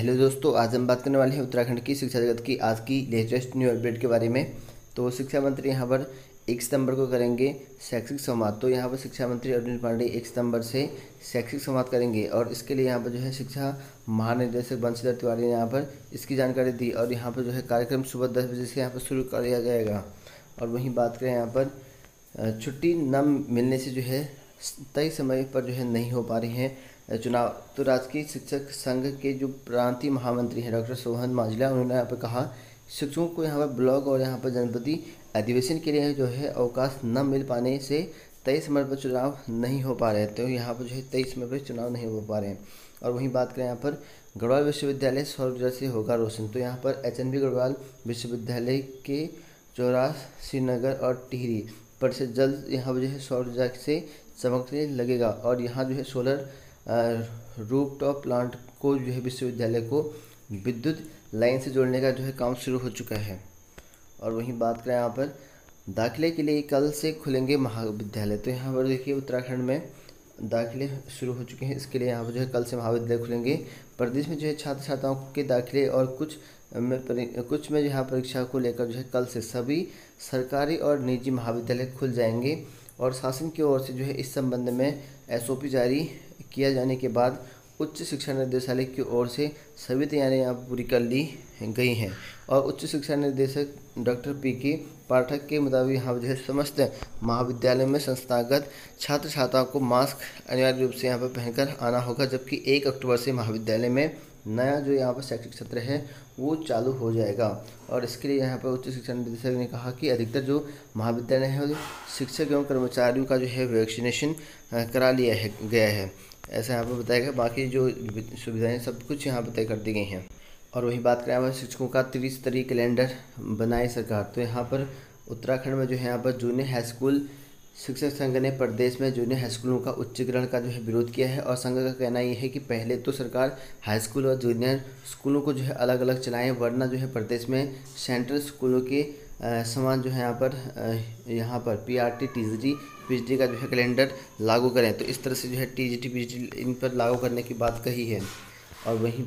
Hello दोस्तों, आज हम बात करने वाले हैं उत्तराखंड की शिक्षा जगत की। आज की लेटेस्ट न्यू अपडेट के बारे में। तो शिक्षा मंत्री यहाँ पर एक सितंबर को करेंगे शैक्षिक संवाद। तो यहाँ पर शिक्षा मंत्री अरविंद पांडे एक सितंबर से शैक्षिक संवाद करेंगे और इसके लिए यहाँ पर जो है शिक्षा महानिदेशक बंशीधर तिवारी ने यहाँ पर इसकी जानकारी दी और यहाँ पर जो है कार्यक्रम सुबह दस बजे से यहाँ पर शुरू कर दिया जाएगा। और वहीं बात करें यहाँ पर छुट्टी न मिलने से जो है तय समय पर जो है नहीं हो पा रही है। चुनाव। तो राजकीय शिक्षक संघ के जो प्रांतीय महामंत्री हैं, डॉक्टर सोहन माजला उन्होंने यहाँ पर कहा, शिक्षकों को यहाँ पर ब्लॉक और यहाँ पर जनपदी अधिवेशन के लिए जो है अवकाश न मिल पाने से तेईस समय पर चुनाव नहीं हो पा रहे तो यहाँ पर जो है तेईस समय पर चुनाव नहीं हो पा रहे हैं। और वहीं बात करें यहाँ पर, गढ़वाल विश्वविद्यालय सौर ऊर्जा से होगा रोशन। तो यहाँ पर एच एन बी गढ़वाल विश्वविद्यालय के चौरास, श्रीनगर और टिहरी पर से जल्द यहाँ पर जो है सौर ऊर्जा से चमकने लगेगा। और यहाँ जो है सोलर रूप टॉप प्लांट को जो है विश्वविद्यालय को विद्युत लाइन से जोड़ने का जो है काम शुरू हो चुका है। और वहीं बात करें यहाँ पर, दाखिले के लिए कल से खुलेंगे महाविद्यालय। तो यहाँ पर देखिए उत्तराखंड में दाखिले शुरू हो चुके हैं। इसके लिए यहाँ पर जो है कल से महाविद्यालय खुलेंगे। प्रदेश में जो है छात्र छात्राओं के दाखिले और कुछ में कुछ में यहाँ परीक्षा को लेकर जो है कल से सभी सरकारी और निजी महाविद्यालय खुल जाएँगे। और शासन की ओर से जो है इस संबंध में एसओपी जारी किया जाने के बाद उच्च शिक्षा निर्देशालय की ओर से सभी तैयारियाँ यहाँ पूरी कर ली गई हैं और उच्च शिक्षा निर्देशक डॉक्टर पी के पाठक के मुताबिक यहाँ जो है समस्त महाविद्यालय में संस्थागत छात्र छात्राओं को मास्क अनिवार्य रूप से यहाँ पर पहनकर आना होगा, जबकि एक अक्टूबर से महाविद्यालय में नया जो यहाँ पर शैक्षिक सत्र है, वो चालू हो जाएगा। और इसके लिए यहाँ पर उच्च शिक्षा निदेशक ने कहा कि अधिकतर जो महाविद्यालय है शिक्षक एवं कर्मचारियों का जो है वैक्सीनेशन करा लिया है, गया है। ऐसा यहाँ पर बताया गया। बाकी जो सुविधाएँ सब कुछ यहाँ पर तय कर दी गई हैं। और वही बात करें यहाँ शिक्षकों का, त्रिस्तरीय कैलेंडर बनाए सरकार। तो यहाँ पर उत्तराखंड में जो है, यहाँ पर जूनियर हाई स्कूल शिक्षक संघ ने प्रदेश में जूनियर हाई स्कूलों का उच्चीकरण का जो है विरोध किया है। और संघ का कहना यह है कि पहले तो सरकार हाई स्कूल और जूनियर स्कूलों को जो है अलग अलग चलाएँ, वरना जो है प्रदेश में सेंट्रल स्कूलों के समान जो है यहाँ पर यहाँ पर P R T T G P का जो है कैलेंडर लागू करें। तो इस तरह से जो है टी जी टी जी इन पर लागू करने की बात कही है। और वहीं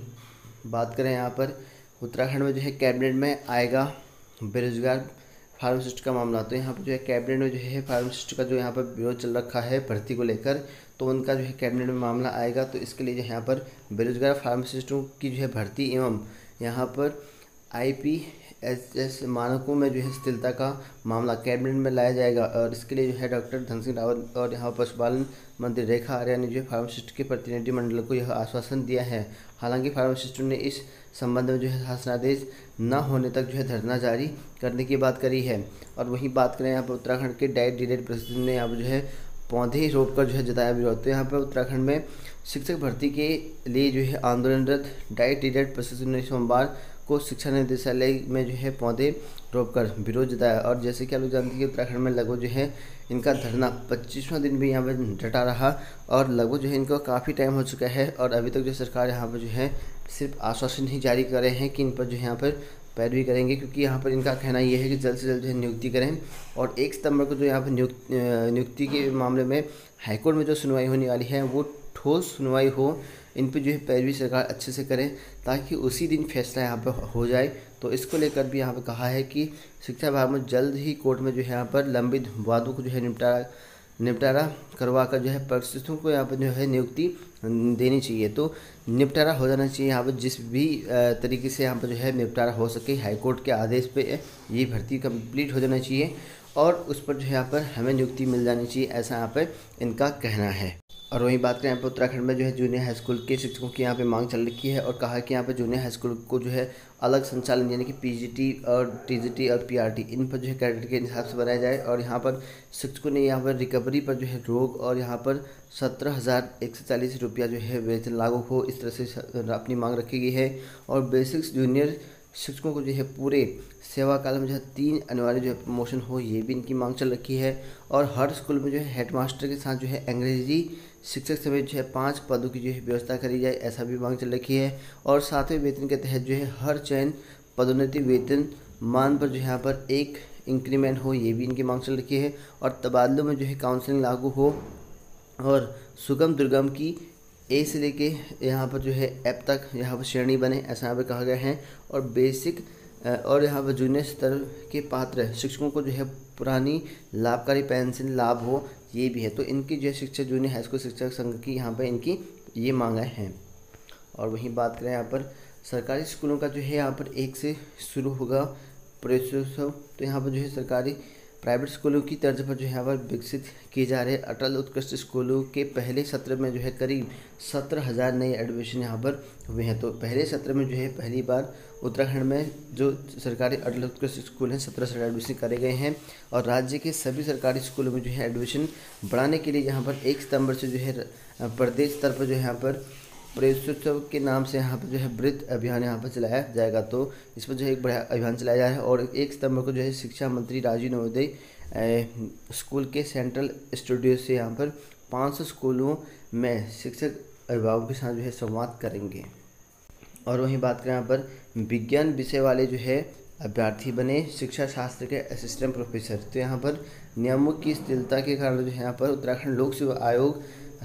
बात करें यहाँ पर, उत्तराखंड में जो है कैबिनेट में आएगा बेरोजगार फार्मासिस्ट का मामला। तो यहाँ पर जो है कैबिनेट में जो है फार्मासिस्ट का जो यहाँ पर विरोध चल रखा है भर्ती को लेकर तो उनका जो है कैबिनेट में मामला आएगा। तो इसके लिए जो यहाँ पर बेरोजगार फार्मासिस्टों की जो है भर्ती एवं यहाँ पर आईपी एस मानकों में जो है स्थिरता का मामला कैबिनेट में लाया जाएगा और इसके लिए जो है डॉक्टर धन सिंह रावत और यहाँ पशुपालन मंत्री रेखा आर्या ने जो है फार्मासिस्ट के प्रतिनिधिमंडल को यह आश्वासन दिया है। हालाँकि फार्मासिस्टों ने इस संबंध में जो है शासनादेश न होने तक जो है धरना जारी करने की बात करी है। और वहीं बात करें यहाँ पर उत्तराखंड के डाइट डीलेट प्रसिद्ध ने यहाँ पर जो है पौधे रोप कर जो है जताया विरोध। तो यहाँ पर उत्तराखंड में शिक्षक भर्ती के लिए जो है आंदोलनरत डाइट डीलेट प्रसिद्ध ने सोमवार को शिक्षा निदेशालय में जो है पौधे रोपकर विरोध जताया। और जैसे कि आप लोग जानते हैं उत्तराखंड में लगभग जो है इनका धरना पच्चीसवां दिन भी यहाँ पर डटा रहा और लगभग जो है इनको काफ़ी टाइम हो चुका है और अभी तक जो सरकार यहाँ पर जो है सिर्फ़ आश्वासन ही जारी कर रहे हैं कि इन पर जो है यहाँ पर पैरवी करेंगे क्योंकि यहाँ पर इनका कहना ये है कि जल्द से जल्द जो है नियुक्ति करें। और एक सितंबर को जो यहाँ पर नियुक्ति के मामले में हाईकोर्ट में जो सुनवाई होने वाली है, वो ठोस सुनवाई हो, इन पर जो है पैरवी सरकार अच्छे से करे ताकि उसी दिन फैसला यहाँ पर हो जाए। तो इसको लेकर भी यहाँ पर कहा है कि शिक्षा विभाग में जल्द ही कोर्ट में जो है यहाँ पर लंबित वादों को जो है निपटारा निपटारा करवा कर जो है परिस्थितियों को यहाँ पर जो है नियुक्ति देनी चाहिए। तो निपटारा हो जाना चाहिए यहाँ पर जिस भी तरीके से यहाँ पर जो है निपटारा हो सके, हाईकोर्ट के आदेश पे ये भर्ती कंप्लीट हो जाना चाहिए। और उस पर जो है यहाँ पर हमें नियुक्ति मिल जानी चाहिए, ऐसा यहाँ पर इनका कहना है। और वहीं बात करें यहाँ पर उत्तराखंड में जो है जूनियर हाई स्कूल के शिक्षकों की यहाँ पे मांग चल रखी है और कहा कि यहाँ पर जूनियर हाई स्कूल को जो है अलग संचालन यानी कि पीजीटी और टीजीटी और पीआरटी इन पर जो है क्रेडिट के हिसाब से बनाया जाए और यहाँ पर शिक्षकों ने यहाँ पर रिकवरी पर जो है रोग और यहाँ पर सत्रह हज़ार एक सौ चालीस रुपया जो है वेतन लागू हो, इस तरह से अपनी मांग रखी गई है। और बेसिक्स जूनियर शिक्षकों को जो है पूरे सेवा काल में जो है तीन अनिवार्य जो है प्रमोशन हो ये भी इनकी मांग चल रखी है और हर स्कूल में जो है हेडमास्टर के साथ जो है अंग्रेज़ी शिक्षक समेत जो है पाँच पदों की जो है व्यवस्था करी जाए ऐसा भी मांग चल रखी है और सातवें वेतन के तहत जो है हर चयन पदोन्नति वेतन मान पर जो है यहाँ पर एक इंक्रीमेंट हो ये भी इनकी मांग चल रखी है और तबादलों में जो है काउंसलिंग लागू हो और सुगम दुर्गम की ए से लेके यहाँ पर जो है एप तक यहाँ पर श्रेणी बने, ऐसा यहाँ पर कहा गया है। और बेसिक और यहाँ पर जूनियर स्तर के पात्र शिक्षकों को जो है पुरानी लाभकारी पेंशन लाभ हो, ये भी है। तो इनकी जो है शिक्षा जूनियर हाई स्कूल शिक्षक संघ की यहाँ पर इनकी ये मांगा है। और वहीं बात करें यहाँ पर, सरकारी स्कूलों का जो है यहाँ पर एक से शुरू होगा प्रवेशोत्सव तो यहाँ पर जो है सरकारी प्राइवेट स्कूलों की तर्ज पर जो है पर विकसित किए जा रहे अटल उत्कृष्ट स्कूलों के पहले सत्र में जो है करीब सत्रह हज़ार नए एडमिशन यहाँ पर हुए हैं। तो पहले सत्र में जो है पहली बार उत्तराखंड में जो सरकारी अटल उत्कृष्ट स्कूल हैं, सत्रह सौ एडमिशन करे गए हैं और राज्य के सभी सरकारी स्कूलों में जो है एडमिशन बढ़ाने के लिए यहाँ पर एक सितंबर से जो है प्रदेश स्तर पर जो है यहाँ पर प्रवेशोत्सव के नाम से यहाँ पर जो है वृत्त अभियान यहाँ पर चलाया जाएगा। तो इस पर जो है एक बड़ा अभियान चलाया जा रहा है और एक सितंबर को जो है शिक्षा मंत्री राजीव नवोदय स्कूल के सेंट्रल स्टूडियो से यहाँ पर 500 स्कूलों में शिक्षक अभिभावकों के साथ जो है संवाद करेंगे। और वहीं बात करें यहाँ पर विज्ञान विषय वाले जो है अभ्यर्थी बने शिक्षा शास्त्र के असिस्टेंट प्रोफेसर तो यहाँ पर नियमों की स्थिरता के कारण जो है यहाँ पर उत्तराखंड लोक सेवा आयोग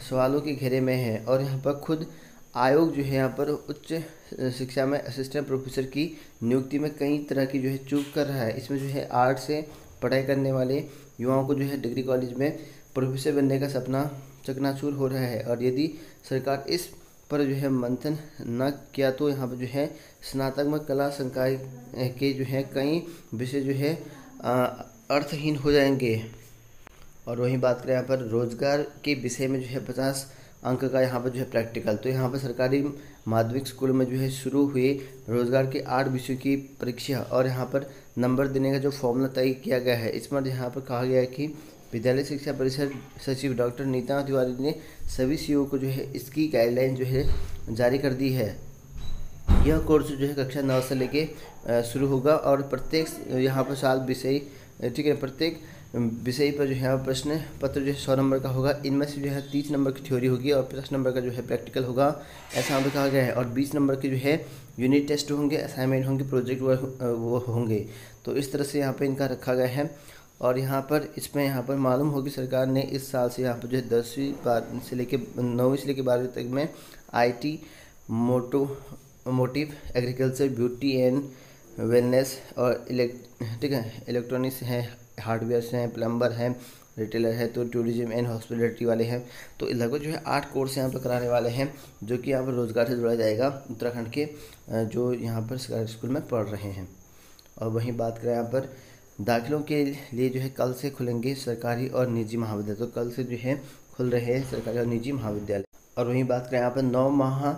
सवालों के घेरे में है और यहाँ पर खुद आयोग जो है यहाँ पर उच्च शिक्षा में असिस्टेंट प्रोफेसर की नियुक्ति में कई तरह की जो है चूक कर रहा है। इसमें जो है आर्ट से पढ़ाई करने वाले युवाओं को जो है डिग्री कॉलेज में प्रोफेसर बनने का सपना चकनाचूर हो रहा है और यदि सरकार इस पर जो है मंथन न किया तो यहाँ पर जो है स्नातक में कला संकाय के जो है कई विषय जो है अर्थहीन हो जाएँगे। और वहीं बात करें यहाँ पर रोज़गार के विषय में जो है पचास अंक का यहाँ पर जो है प्रैक्टिकल तो यहाँ पर सरकारी माध्यमिक स्कूल में जो है शुरू हुए रोज़गार के आठ विषयों की परीक्षा और यहाँ पर नंबर देने का जो फॉर्मूला तय किया गया है, इसमें यहाँ पर कहा गया है कि विद्यालय शिक्षा परिषद सचिव डॉक्टर नीता तिवारी ने सभी सी को जो है इसकी गाइडलाइन जो है जारी कर दी है। यह कोर्स जो है कक्षा नौ से लेके शुरू होगा और प्रत्येक यहाँ पर साल विषय, ठीक है, प्रत्येक विषय पर जो है प्रश्न, पत्र जो है, सौ नंबर का होगा। इनमें से जो है, तीस नंबर की थ्योरी होगी और पचास नंबर का जो है प्रैक्टिकल होगा। ऐसा यहाँ पर कहा गया है। और बीस नंबर के जो है यूनिट टेस्ट होंगे असाइनमेंट होंगे प्रोजेक्ट वो होंगे। तो इस तरह से यहाँ पर इनका रखा गया है। और यहाँ पर, इसमें यहाँ पर मालूम होगी, सरकार ने इस साल से यहाँ पर जो है, दसवीं बार से लेके, नौवीं से लेके बारहवीं तक में आई moto motive agriculture beauty and wellness और इलेक्ट ठीक है इलेक्ट्रॉनिक्स हैं हार्डवेयर हैं, प्लम्बर हैं, रिटेलर है तो टूरिज़्म एंड हॉस्पिटलिटी वाले हैं। तो लगभग जो है आठ कोर्स यहाँ पर कराने वाले हैं, जो कि यहाँ पर रोज़गार से जोड़ा जाएगा उत्तराखंड के जो यहाँ पर सरकारी स्कूल में पढ़ रहे हैं। और वहीं बात करें यहाँ पर, दाखिलों के लिए जो है कल से खुलेंगे सरकारी और निजी महाविद्यालय। तो कल से जो है खुल रहे हैं सरकारी और निजी महाविद्यालय। और वहीं बात करें यहाँ पर नौ माह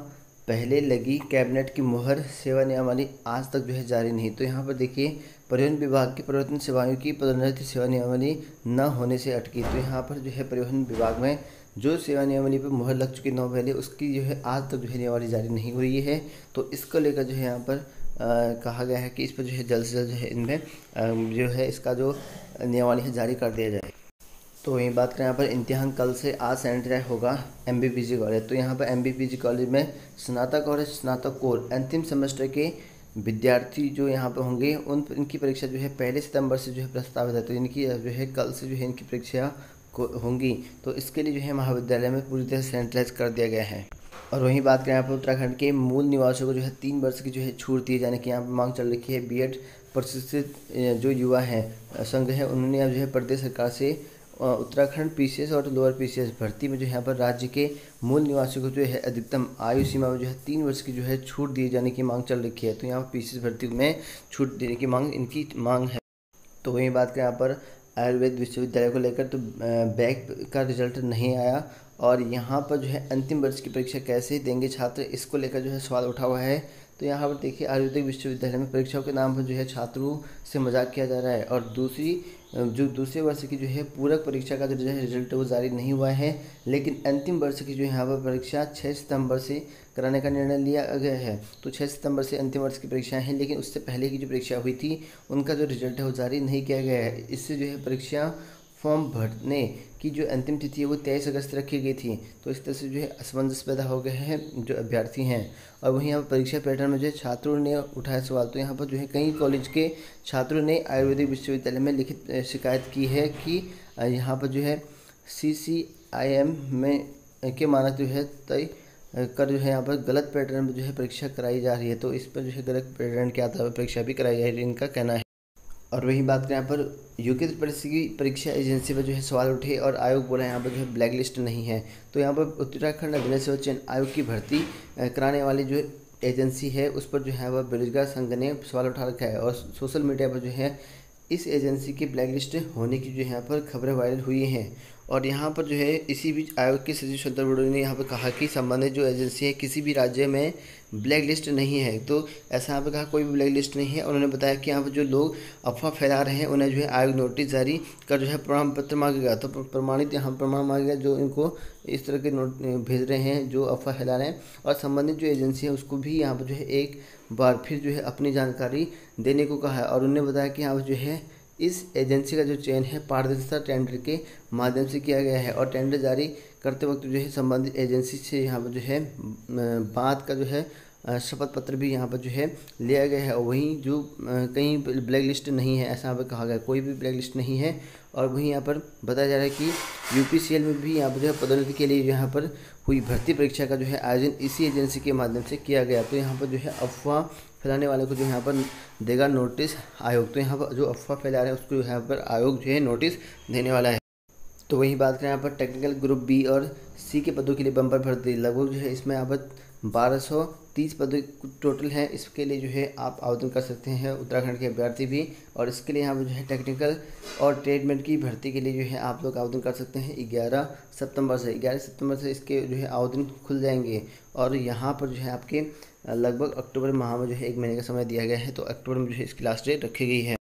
पहले लगी कैबिनेट की मुहर सेवा नियमावली आज तक जो है जारी नहीं। तो यहाँ पर देखिए परिवहन विभाग की परिवर्तन सेवाओं की पदोन्नति सेवा नियमावली न होने से अटकी। तो यहाँ पर जो है परिवहन विभाग में जो सेवा नियमावली पर मुहर लग चुकी नौ पहले उसकी जो है आज तक जो है नियमावली जारी नहीं हुई है। तो इसको लेकर जो है यहाँ पर आ, कहा गया है कि इस पर जो है जल्द से जल्द जो है इनमें जो है इसका जो नियमावली है जारी कर दिया जाए। तो वहीं बात करें, यहाँ पर इम्तिहान कल से आज सैनिटाइज होगा एम कॉलेज। तो यहाँ पर एम कॉलेज में स्नातक और स्नातक कोर अंतिम सेमेस्टर के विद्यार्थी जो यहाँ पर होंगे, उन इनकी परीक्षा जो है पहले सितंबर से जो है प्रस्तावित है। तो इनकी जो है कल से जो है इनकी परीक्षा होंगी। तो इसके लिए जो है महाविद्यालय में पूरी तरह सैनिटाइज कर दिया गया है। और वहीं बात करें, यहाँ पर उत्तराखंड के मूल निवासियों को जो है तीन वर्ष की जो है छूट दिए जाने की यहाँ पर मांग चल रखी है। बी एड प्रशिक्षित जो युवा हैं, संघ है, उन्होंने अब जो है प्रदेश सरकार से उत्तराखंड पीसीएस और लोअर पीसीएस भर्ती में जो यहाँ पर राज्य के मूल निवासियों को जो है अधिकतम आयु सीमा में जो है तीन वर्ष की जो है छूट दिए जाने की मांग चल रखी है। तो यहाँ पर पीसीएस भर्ती में छूट देने की मांग, इनकी मांग है। तो वही बात करें यहाँ पर आयुर्वेद विश्वविद्यालय को लेकर तो बैक का रिज़ल्ट नहीं आया और यहाँ पर जो है अंतिम वर्ष की परीक्षा कैसे देंगे छात्र, इसको लेकर जो है सवाल उठा हुआ है। तो यहाँ पर देखिए, आयुर्वेदिक विश्वविद्यालय में परीक्षाओं के नाम पर जो है छात्रों से मज़ाक किया जा रहा है और दूसरी, जो दूसरे वर्ष की जो है पूरक परीक्षा का जो है रिज़ल्ट वो जारी नहीं हुआ है, लेकिन अंतिम वर्ष की जो यहाँ पर परीक्षा छः सितंबर से कराने का निर्णय लिया गया है। तो छः सितंबर से अंतिम वर्ष की परीक्षाएँ हैं, लेकिन उससे पहले की जो परीक्षा हुई थी, उनका जो रिज़ल्ट है वो जारी नहीं किया गया है। इससे जो है परीक्षा फॉर्म भरने की जो अंतिम तिथि है, वो तेईस अगस्त रखी गई थी। तो इस तरह से जो है असमंजस पैदा हो गए हैं जो अभ्यर्थी हैं। और वहीं यहाँ पर परीक्षा पैटर्न में जो है छात्रों ने उठाया सवाल। तो यहाँ पर जो है कई कॉलेज के छात्रों ने आयुर्वेदिक विश्वविद्यालय में लिखित शिकायत की है कि यहाँ पर जो है सी सी आई एम में के मानक जो है तय कर जो है यहाँ पर गलत पैटर्न में जो है परीक्षा कराई जा रही है। तो इस पर जो है गलत पैटर्न के आधार पर परीक्षा भी कराई जा रही है। इनका कहना है। और वही बात करें, यहाँ पर यूके की परीक्षा एजेंसी पर जो है सवाल उठे और आयोग बोला, यहाँ पर जो है ब्लैक लिस्ट नहीं है। तो यहाँ पर उत्तराखंड अभिनय सेवा चयन आयोग की भर्ती कराने वाली जो एजेंसी है, उस पर जो है वह बेरोजगार संघ ने सवाल उठा रखा है और सोशल मीडिया पर जो है इस एजेंसी की ब्लैक लिस्ट होने की जो यहाँ पर खबरें वायरल हुई हैं। और यहाँ पर जो है इसी बीच आयोग के सचिव शंकर बडोरी ने यहाँ पर कहा कि संबंधित जो एजेंसी है, किसी भी राज्य में ब्लैक लिस्ट नहीं है। तो ऐसा यहाँ पर कहा कोई ब्लैक लिस्ट नहीं है। उन्होंने बताया कि यहाँ पर जो लोग अफवाह फैला रहे हैं, उन्हें जो है आयोग नोटिस जारी कर जो है प्रमाण पत्र मांगेगा। तो प्रमाणित यहाँ प्रमाण मांगेगा जो इनको इस तरह के नोट, भेज रहे हैं, जो अफवाह फैला रहे हैं। और संबंधित जो एजेंसी है, उसको भी यहाँ पर जो है एक बार फिर जो है अपनी जानकारी देने को कहा है। और उन्होंने बताया कि यहाँ पर जो है इस एजेंसी का जो चयन है, पारदर्शिता टेंडर के माध्यम से किया गया है और टेंडर जारी करते वक्त जो है, संबंधित एजेंसी से यहाँ पर जो है बात का जो है शपथ पत्र भी यहाँ पर जो है लिया गया है और वहीं जो कहीं ब्लैक लिस्ट नहीं है ऐसा यहाँ पर कहा गया कोई भी ब्लैक लिस्ट नहीं है और वहीं यहाँ पर बताया जा रहा है कि यूपीसीएल में भी यहाँ पर जो है पदोन्नति के लिए यहाँ पर हुई भर्ती परीक्षा का जो है आयोजन इसी एजेंसी के माध्यम से किया गया तो यहाँ पर जो है अफवाह फैलाने वाले को जो यहाँ पर देगा नोटिस आयोग तो यहाँ पर जो अफवाह फैला रहे हैं उसको यहाँ पर आयोग जो है नोटिस देने वाला है तो वही बात करें यहाँ पर टेक्निकल ग्रुप बी और सी के पदों के लिए बम्पर भर्ती लगभग जो है इसमें यहाँ पर बारह सौ तीस पद टोटल हैं। इसके लिए जो है आप आवेदन कर सकते हैं उत्तराखंड के अभ्यर्थी भी। और इसके लिए यहाँ पर जो है टेक्निकल और ट्रेडमेंट की भर्ती के लिए जो है आप लोग आवेदन कर सकते हैं ग्यारह सितंबर से। ग्यारह सितंबर से इसके जो है आवेदन खुल जाएँगे। और यहाँ पर जो है आपके लगभग अक्टूबर माह में जो है एक महीने का समय दिया गया है। तो अक्टूबर में जो है इसकी लास्ट डेट रखी गई है।